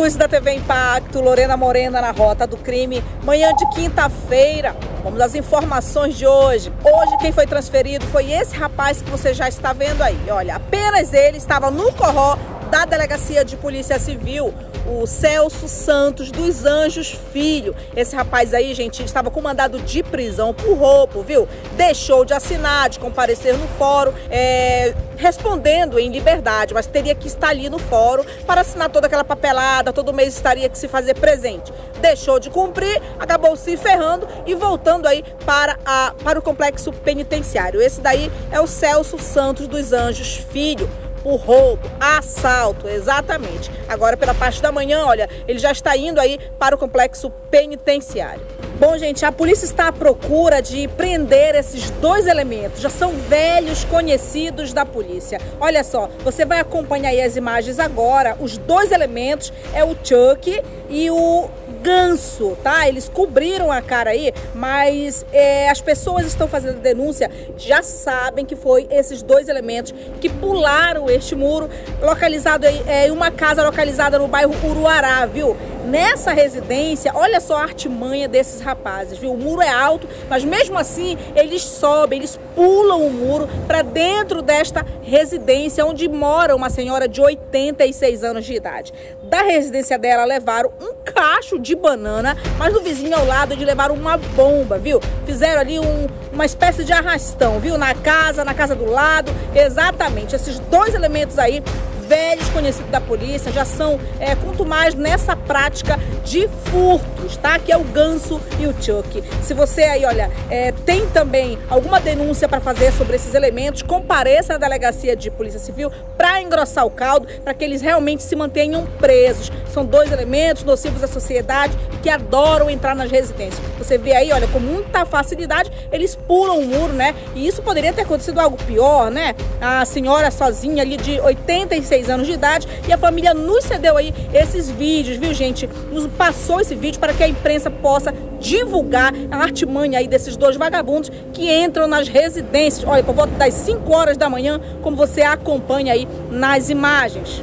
amigos da TV Impacto, Lorena Morena na rota do crime. Manhã de quinta-feira, vamos às informações de hoje. Hoje quem foi transferido foi esse rapaz que você já está vendo aí. Olha, apenas ele estava no corró da Delegacia de Polícia Civil, o Celso Santos dos Anjos Filho. Esse rapaz aí, gente, estava com mandado de prisão por roubo, viu? Deixou de assinar, de comparecer no fórum, é, respondendo em liberdade, mas teria que estar ali no fórum para assinar toda aquela papelada, todo mês estaria que se fazer presente. Deixou de cumprir, acabou se ferrando e voltando aí para, a, para o complexo penitenciário. Esse daí é o Celso Santos dos Anjos Filho por roubo, assalto, exatamente. Agora, pela parte da manhã, olha, ele já está indo aí para o complexo penitenciário. Bom, gente, a polícia está à procura de prender esses dois elementos. Já são velhos conhecidos da polícia. Olha só, você vai acompanhar aí as imagens agora. Os dois elementos é o Chuck e o ganso, tá? Eles cobriram a cara aí, mas é, as pessoas estão fazendo denúncia, já sabem que foi esses dois elementos que pularam este muro, localizado em é, uma casa localizada no bairro Uruará, viu? Nessa residência, olha só a artimanha desses rapazes, viu? O muro é alto, mas mesmo assim eles sobem, eles pulam o muro para dentro desta residência onde mora uma senhora de 86 anos de idade. Da residência dela levaram um cacho de banana, mas no vizinho ao lado de levaram uma bomba, viu? Fizeram ali um, uma espécie de arrastão, viu? Na casa, na casa do lado, exatamente. Esses dois elementos aí velhos conhecidos da polícia, já são é, quanto mais nessa prática de furtos, tá? Que é o ganso e o chuck. Se você aí, olha, é, tem também alguma denúncia para fazer sobre esses elementos, compareça na delegacia de polícia civil para engrossar o caldo, para que eles realmente se mantenham presos. São dois elementos nocivos à sociedade que adoram entrar nas residências. Você vê aí, olha, com muita facilidade, eles pulam o muro, né? E isso poderia ter acontecido algo pior, né? A senhora sozinha ali de 86 16 anos de idade e a família nos cedeu aí esses vídeos, viu gente? Nos passou esse vídeo para que a imprensa possa divulgar a artimanha aí desses dois vagabundos que entram nas residências. Olha, por volta das 5 horas da manhã, como você acompanha aí nas imagens.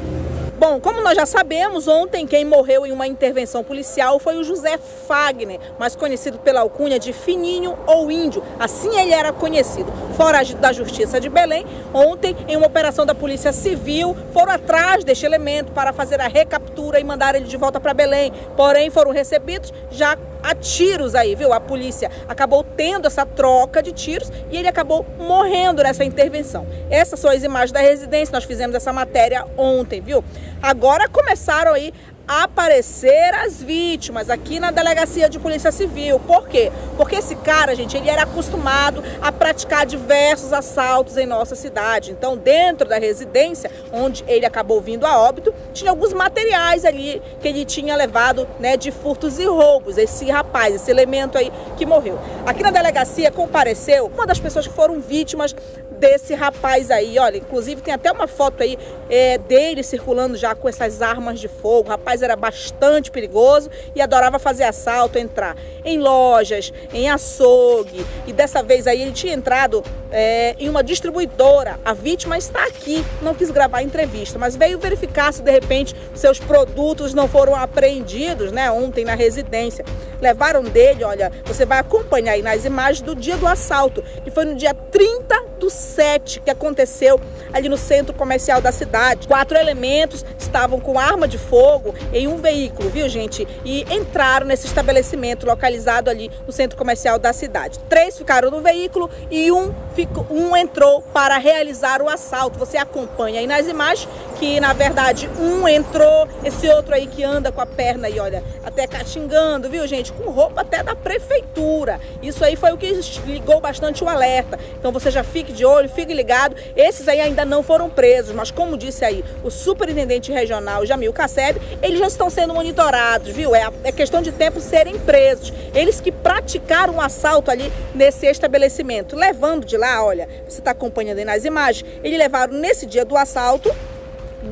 Bom, como nós já sabemos, ontem quem morreu em uma intervenção policial foi o José Fagner, mais conhecido pela alcunha de Fininho ou Índio. Assim ele era conhecido. Foragido da Justiça de Belém, ontem, em uma operação da Polícia Civil, foram atrás deste elemento para fazer a recaptura e mandar ele de volta para Belém. Porém, foram recebidos já a tiros aí, viu? A polícia acabou tendo essa troca de tiros e ele acabou morrendo nessa intervenção. Essas são as imagens da residência, nós fizemos essa matéria ontem, viu? Agora começaram aí aparecer as vítimas aqui na delegacia de polícia civil. Por quê? Porque esse cara, gente, ele era acostumado a praticar diversos assaltos em nossa cidade. Então, dentro da residência onde ele acabou vindo a óbito, tinha alguns materiais ali que ele tinha levado, né, de furtos e roubos. Esse rapaz, esse elemento aí que morreu. Aqui na delegacia compareceu uma das pessoas que foram vítimas desse rapaz aí. Olha, inclusive tem até uma foto aí é, dele circulando já com essas armas de fogo. O era bastante perigoso e adorava fazer assalto, entrar em lojas, em açougue. E dessa vez aí ele tinha entrado é, em uma distribuidora. A vítima está aqui, não quis gravar a entrevista, mas veio verificar se de repente seus produtos não foram apreendidos, né, ontem na residência. Levaram dele, olha, você vai acompanhar aí nas imagens do dia do assalto, que foi no dia 30 do 7 que aconteceu ali no centro comercial da cidade. Quatro elementos estavam com arma de fogo em um veículo, viu, gente? E entraram nesse estabelecimento localizado ali no centro comercial da cidade. Três ficaram no veículo e um, ficou, um entrou para realizar o assalto. Você acompanha aí nas imagens que, na verdade, um entrou, esse outro aí que anda com a perna aí, olha, até catingando, viu, gente? Com roupa até da prefeitura. Isso aí foi o que ligou bastante o alerta. Então você já fique de olho, fique ligado. Esses aí ainda não foram presos, mas como disse aí o superintendente regional Jamil Casseb, eles já estão sendo monitorados, viu? É, é questão de tempo serem presos. Eles que praticaram um assalto ali nesse estabelecimento, levando de lá, olha, você está acompanhando aí nas imagens, eles levaram nesse dia do assalto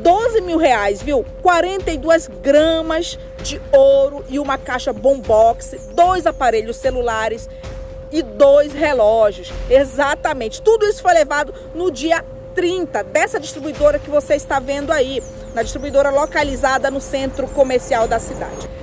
12 mil reais, viu? 42 gramas de ouro e uma caixa bombox, dois aparelhos celulares e dois relógios. Exatamente. Tudo isso foi levado no dia 30 dessa distribuidora que você está vendo aí. na distribuidora localizada no centro comercial da cidade.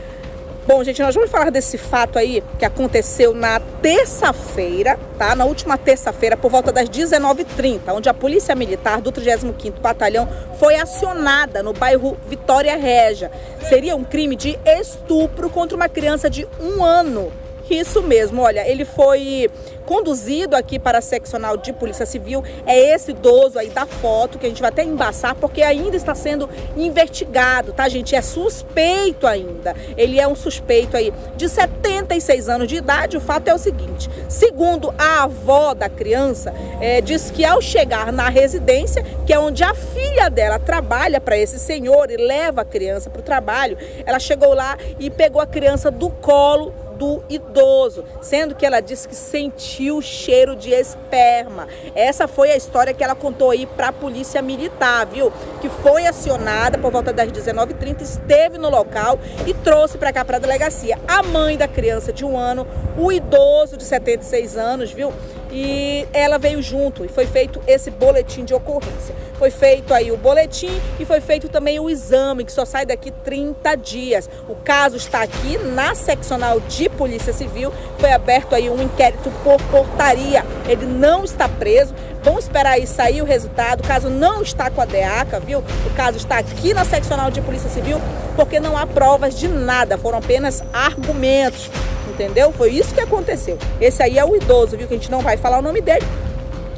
Bom, gente, nós vamos falar desse fato aí que aconteceu na terça-feira, tá? Na última terça-feira, por volta das 19h30, onde a Polícia Militar do 35º Batalhão foi acionada no bairro Vitória Régia. Seria um crime de estupro contra uma criança de um ano. Isso mesmo, olha, ele foi conduzido aqui para a seccional de Polícia Civil. É esse idoso aí da foto que a gente vai até embaçar porque ainda está sendo investigado, tá, gente? É suspeito ainda. Ele é um suspeito aí de 76 anos de idade. O fato é o seguinte: segundo a avó da criança, é, diz que ao chegar na residência, que é onde a filha dela trabalha para esse senhor e leva a criança para o trabalho, ela chegou lá e pegou a criança do colo do idoso, sendo que ela disse que sentiu o cheiro de esperma. Essa foi a história que ela contou aí para a polícia militar, viu? Que foi acionada por volta das 19h30, esteve no local e trouxe para cá para a delegacia a mãe da criança de um ano, o idoso de 76 anos, viu? E ela veio junto e foi feito esse boletim de ocorrência. Foi feito aí o boletim e foi feito também o exame, que só sai daqui 30 dias. O caso está aqui na seccional de Polícia Civil. Foi aberto aí um inquérito por portaria. Ele não está preso. Vamos esperar aí sair o resultado. O caso não está com a DEACA, viu? O caso está aqui na seccional de Polícia Civil porque não há provas de nada, foram apenas argumentos entendeu? Foi isso que aconteceu. Esse aí é o idoso, viu? Que a gente não vai falar o nome dele,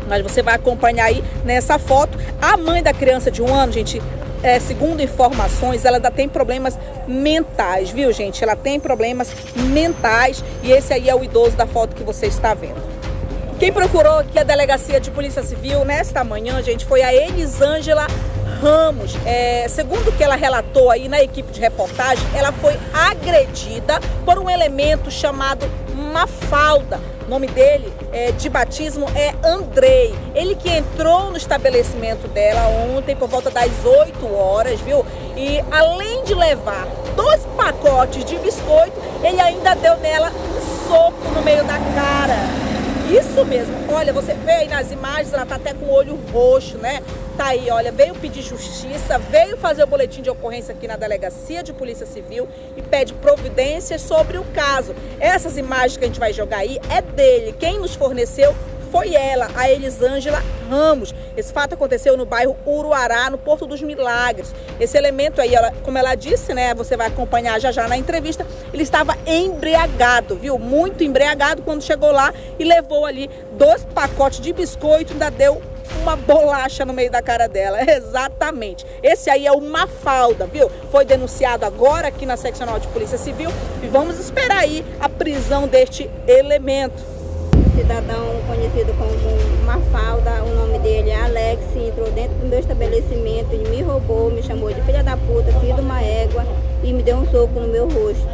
mas você vai acompanhar aí nessa foto. A mãe da criança de um ano, gente, é, segundo informações, ela ainda tem problemas mentais, viu, gente? Ela tem problemas mentais e esse aí é o idoso da foto que você está vendo. Quem procurou aqui a delegacia de polícia civil nesta manhã, gente, foi a Elisângela Ramos, é, segundo o que ela relatou aí na equipe de reportagem, ela foi agredida por um elemento chamado Mafalda. O nome dele é, de batismo é Andrei. Ele que entrou no estabelecimento dela ontem por volta das 8 horas, viu? E além de levar dois pacotes de biscoito, ele ainda deu nela um soco no meio da cara. Isso mesmo. Olha, você vê aí nas imagens, ela tá até com o olho roxo, né? tá aí, olha, veio pedir justiça, veio fazer o boletim de ocorrência aqui na delegacia de polícia civil e pede providências sobre o caso. Essas imagens que a gente vai jogar aí é dele. Quem nos forneceu foi ela, a Elisângela Ramos. Esse fato aconteceu no bairro Uruará, no Porto dos Milagres. Esse elemento aí, ela, como ela disse, né, você vai acompanhar já já na entrevista, ele estava embriagado, viu? Muito embriagado quando chegou lá e levou ali dois pacotes de biscoito, ainda deu uma bolacha no meio da cara dela. Exatamente. Esse aí é o Mafalda, viu? Foi denunciado agora aqui na seccional de Polícia Civil e vamos esperar aí a prisão deste elemento. Cidadão conhecido como Mafalda, o nome dele é Alex, entrou dentro do meu estabelecimento e me roubou, me chamou de filha da puta, filho de uma égua e me deu um soco no meu rosto.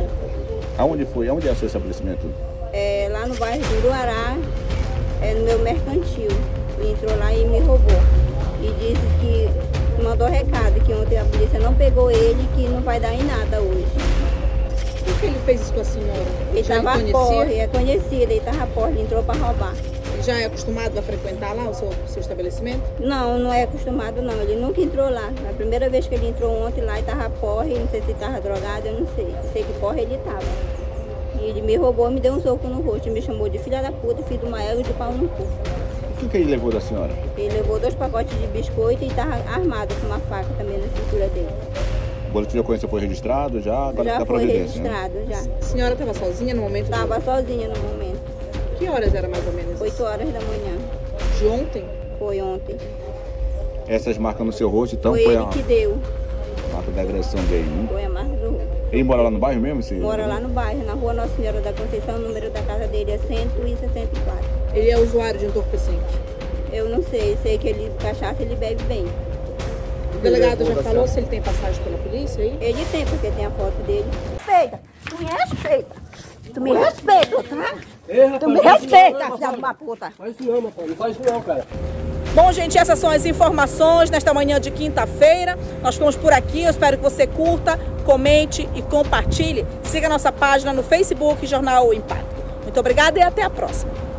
Aonde foi? Aonde é o seu estabelecimento? É, lá no bairro do Uruará, é no meu mercantil entrou lá e me roubou. E disse que mandou recado que ontem a polícia não pegou ele que não vai dar em nada hoje. Por que ele fez isso com a senhora? Ele estava porre, é conhecido, ele estava porre, ele entrou para roubar. Já é acostumado a frequentar lá o seu, seu estabelecimento? Não, não é acostumado não, ele nunca entrou lá. A primeira vez que ele entrou ontem lá, ele estava porre, não sei se estava drogado, eu não sei. Sei que porre ele estava. E ele me roubou, me deu um soco no rosto, me chamou de filha da puta, filho do Mael e de pau no cu. O que ele levou da senhora? Ele levou dois pacotes de biscoito e estava armado com uma faca também na cintura dele. O boletim de ocorrência foi registrado já? Agora já tá foi né? registrado, né? já. A senhora estava sozinha no momento? Estava sozinha no momento. Horas era mais ou menos? 8 horas da manhã. De ontem? Foi ontem. Essas marcas no seu rosto, então, foi, foi ele a... que deu. A marca da agressão dele, né? Foi a marca do. Ele mora lá no bairro mesmo? Sim? Mora lá no bairro, na rua Nossa Senhora da Conceição, o número da casa dele é 164. Ele é usuário de entorpecente? Eu não sei, sei que ele cachaça ele bebe bem. O delegado já falou se ele tem passagem pela polícia aí? Ele tem, porque tem a foto dele. Tu me respeita. Tu me respeita, tá? Ei, rapaz, tu me respeita, filha de uma puta. Faz isso não, rapaz. Não faz isso não, cara. Bom, gente, essas são as informações nesta manhã de quinta-feira. Nós ficamos por aqui. Eu espero que você curta, comente e compartilhe. Siga nossa página no Facebook Jornal Impacto. Muito obrigada e até a próxima.